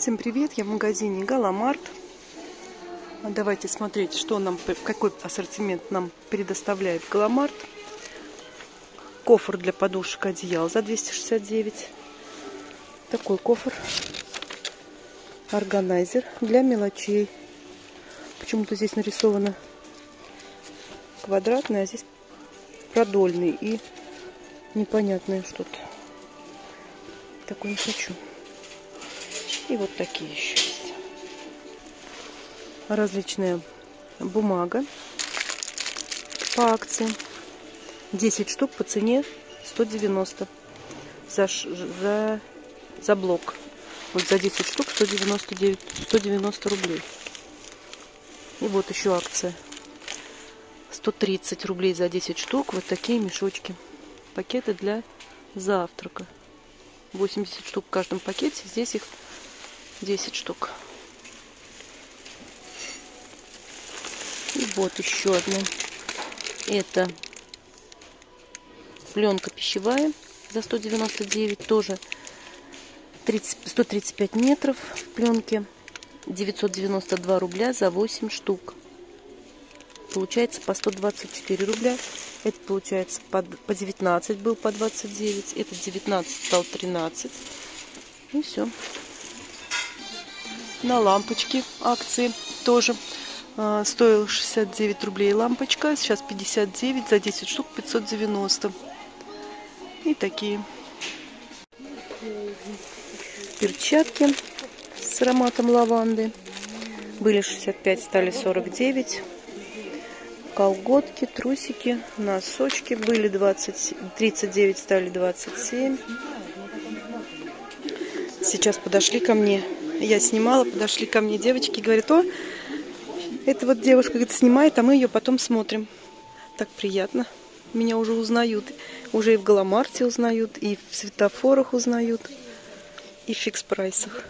Всем привет! Я в магазине Галамарт. Давайте смотреть, что нам, какой ассортимент нам предоставляет Галамарт. Кофр для подушек одеял за 269. Такой кофр. Органайзер для мелочей. Почему-то здесь нарисовано квадратный, а здесь продольный и непонятное что-то. Такой не хочу. И вот такие еще есть. Различная бумага по акции. 10 штук по цене 190 за, за, за блок. Вот за 10 штук 199, 190 рублей. И вот еще акция. 130 рублей за 10 штук. Вот такие мешочки. Пакеты для завтрака. 80 штук в каждом пакете. Здесь их 10 штук. И вот еще одна. Это пленка пищевая за 199. Тоже 30, 135 метров в пленке. 992 рубля за 8 штук. Получается по 124 рубля. Это получается по, по 19 был по 29. Этот 19 стал 13. И все на лампочки акции тоже. А, стоил 69 рублей лампочка сейчас 59 за 10 штук 590 и такие перчатки с ароматом лаванды. Были 65 стали 49 колготки трусики носочки были 20 39 стали 27 сейчас подошли ко мне я снимала, подошли ко мне девочки, говорят, о, это вот девушка говорит, снимает, а мы ее потом смотрим. Так приятно. Меня уже узнают. Уже и в Галамарте узнают, и в светофорах узнают, и в фикс-прайсах.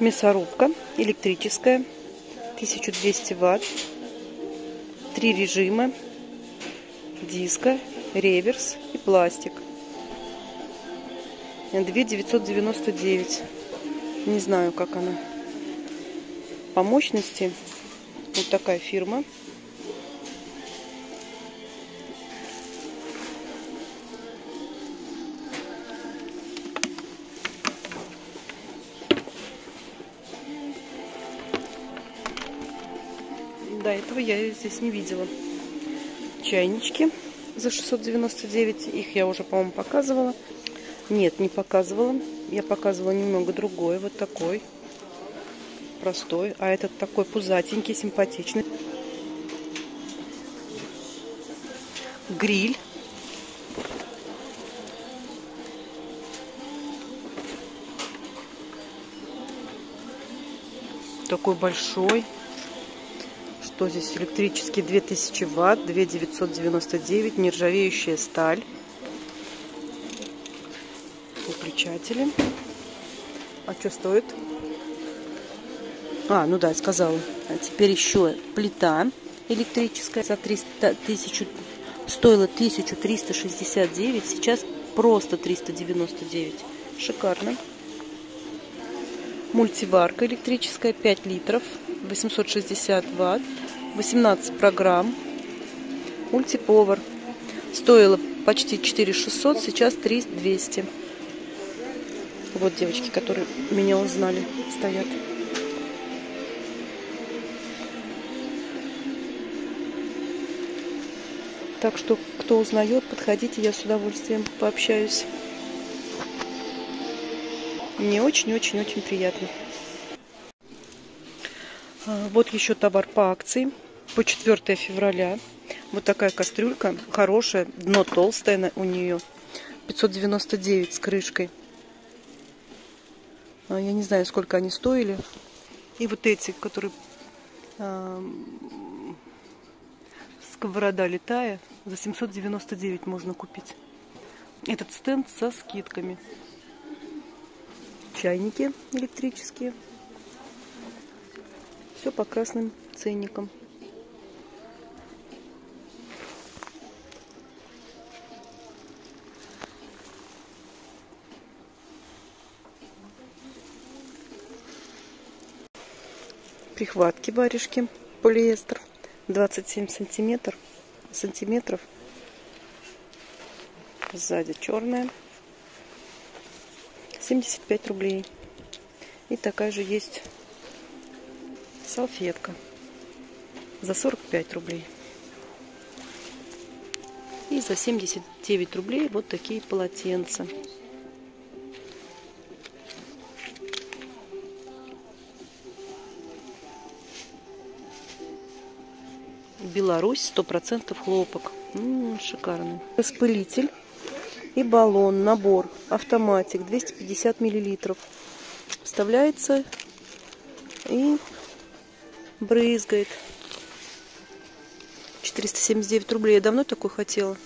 Мясорубка электрическая, 1200 ватт, три режима, диска, реверс и пластик. 2999 не знаю, как она. По мощности вот такая фирма. До этого я здесь не видела. Чайнички за 699. Их я уже, по-моему, показывала. Нет, не показывала. Я показывала немного другой, вот такой. Простой. А этот такой пузатенький, симпатичный. Гриль. Такой большой. Что здесь? Электрический 2000 ватт, 2999, нержавеющая сталь выключатели. А что стоит? А, ну да, я сказала. А теперь еще плита электрическая за 300 тысячу стоила 1369, сейчас просто 399. Шикарно. Мультиварка электрическая 5 литров, 860 ватт, 18 программ. Мультиповар. Стоила почти 4600, сейчас 3200. Вот девочки, которые меня узнали, стоят. Так что, кто узнает, подходите, я с удовольствием пообщаюсь. Мне очень-очень-очень приятно. А, вот еще товар по акции. По 4 февраля. Вот такая кастрюлька. Хорошая. Дно толстое у нее. 599 с крышкой. А, я не знаю, сколько они стоили. И вот эти, которые э, сковорода летая, за 799 можно купить. Этот стенд со скидками. Чайники электрические. Все по красным ценникам. Прихватки варежки. Полиэстер. 27 сантиметров. сантиметров. Сзади черная. 75 рублей. И такая же есть салфетка за 45 рублей. И за 79 рублей вот такие полотенца. Беларусь, сто процентов хлопок. М -м, шикарный. Распылитель и баллон, набор, автоматик, 250 миллилитров. Вставляется и брызгает. 479 рублей. Я давно такой хотела.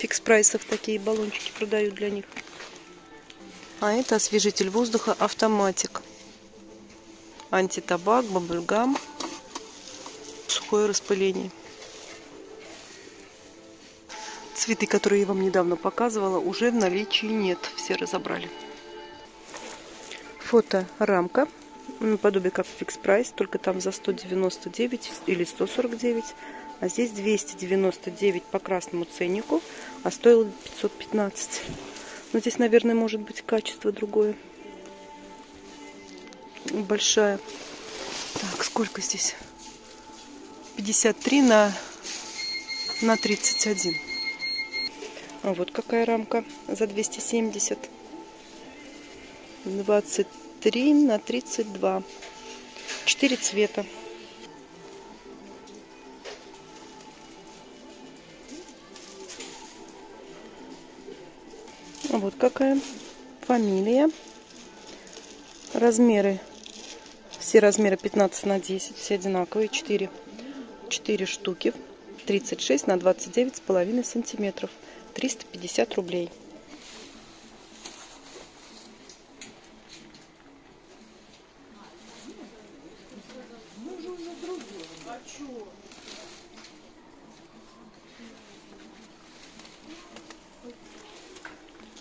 Фикс прайсов такие баллончики продают для них. А это освежитель воздуха автоматик антитабак, бабульгам, сухое распыление. Цветы, которые я вам недавно показывала, уже в наличии нет. Все разобрали. Фото рамка. Наподобие как фикс прайс, только там за 199 или 149. А здесь 299 по красному ценнику, а стоило 515. Но здесь, наверное, может быть качество другое большая. Так, сколько здесь? 53 на, на 31. А вот какая рамка за 270. 23 на 32. 4 цвета. Вот какая фамилия. Размеры все размеры 15 на 10, все одинаковые, 4, 4 штуки, 36 на 29 с половиной сантиметров, 350 рублей.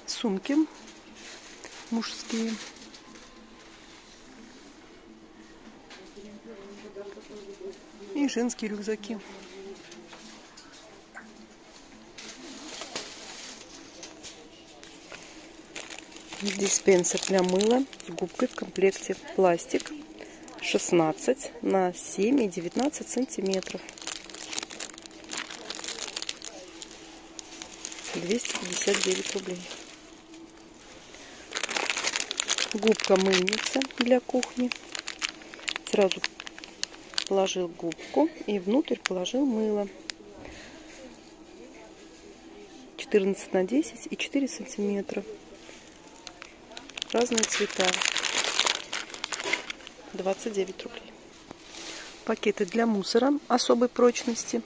Сумки мужские. И женские рюкзаки. Диспенсер для мыла с губкой в комплекте. Пластик 16 на 7 и 19 сантиметров. 259 рублей. Губка мыльница для кухни. Сразу положил губку и внутрь положил мыло. 14 на 10 и 4 сантиметра. Разные цвета. 29 рублей. Пакеты для мусора особой прочности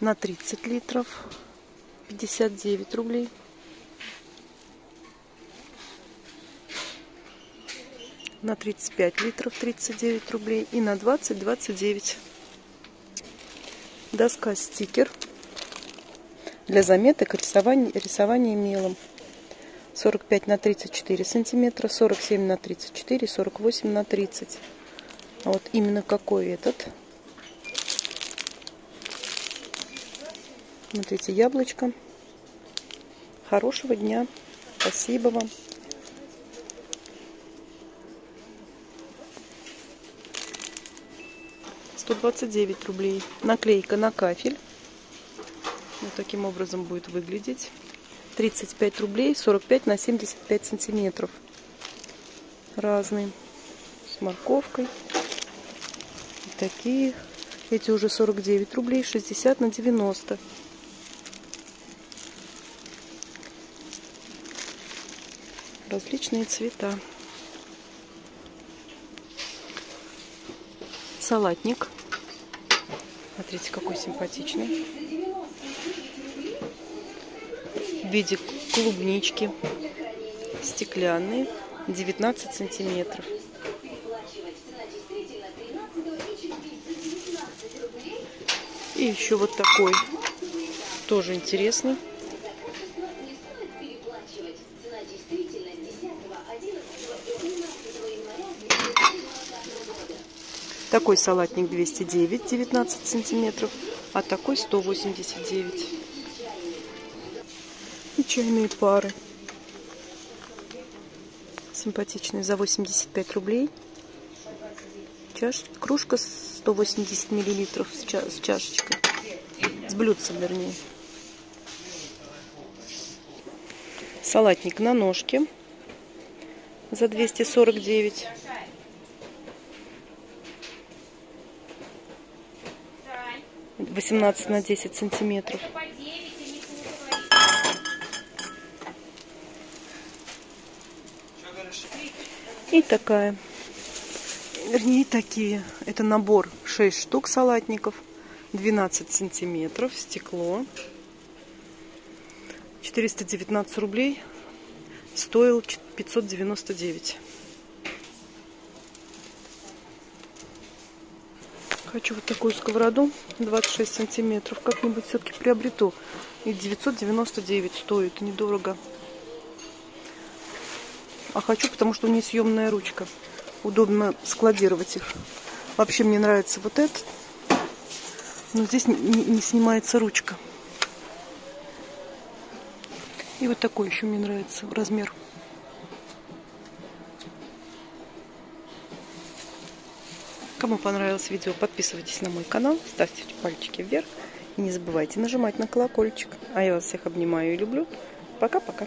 на 30 литров. 59 рублей. На 35 литров 39 рублей и на 20 29 доска стикер для заметок рисования, рисования мелом. 45 на 34 сантиметра 47 на 34 48 на 30 а вот именно какой этот? Смотрите яблочко. Хорошего дня. Спасибо вам 129 рублей. Наклейка на кафель. Вот таким образом будет выглядеть. 35 рублей, 45 на 75 сантиметров. Разные. С морковкой. И такие. Эти уже 49 рублей, 60 на 90. Различные цвета. Салатник. Смотрите, какой симпатичный. В виде клубнички. Стеклянный. 19 сантиметров. И еще вот такой. Тоже интересный. Такой салатник 209, 19 сантиметров, а такой 189. И чайные пары. Симпатичные за 85 рублей. Чаш... Кружка 180 миллилитров с, ча... с чашечкой. С блюдцем, вернее. Салатник на ножке за 249. Восемнадцать на десять сантиметров. И такая. Вернее, такие. Это набор 6 штук салатников. 12 сантиметров. Стекло. 419 рублей. Стоил 599. Хочу вот такую сковороду 26 сантиметров. Как-нибудь все-таки приобрету. И 999 стоит. Недорого. А хочу, потому что у нее съемная ручка. Удобно складировать их. Вообще мне нравится вот этот. Но здесь не, снимается ручка. И вот такой еще мне нравится размер. Кому понравилось видео, подписывайтесь на мой канал, ставьте пальчики вверх. И не забывайте нажимать на колокольчик. А я вас всех обнимаю и люблю. Пока-пока.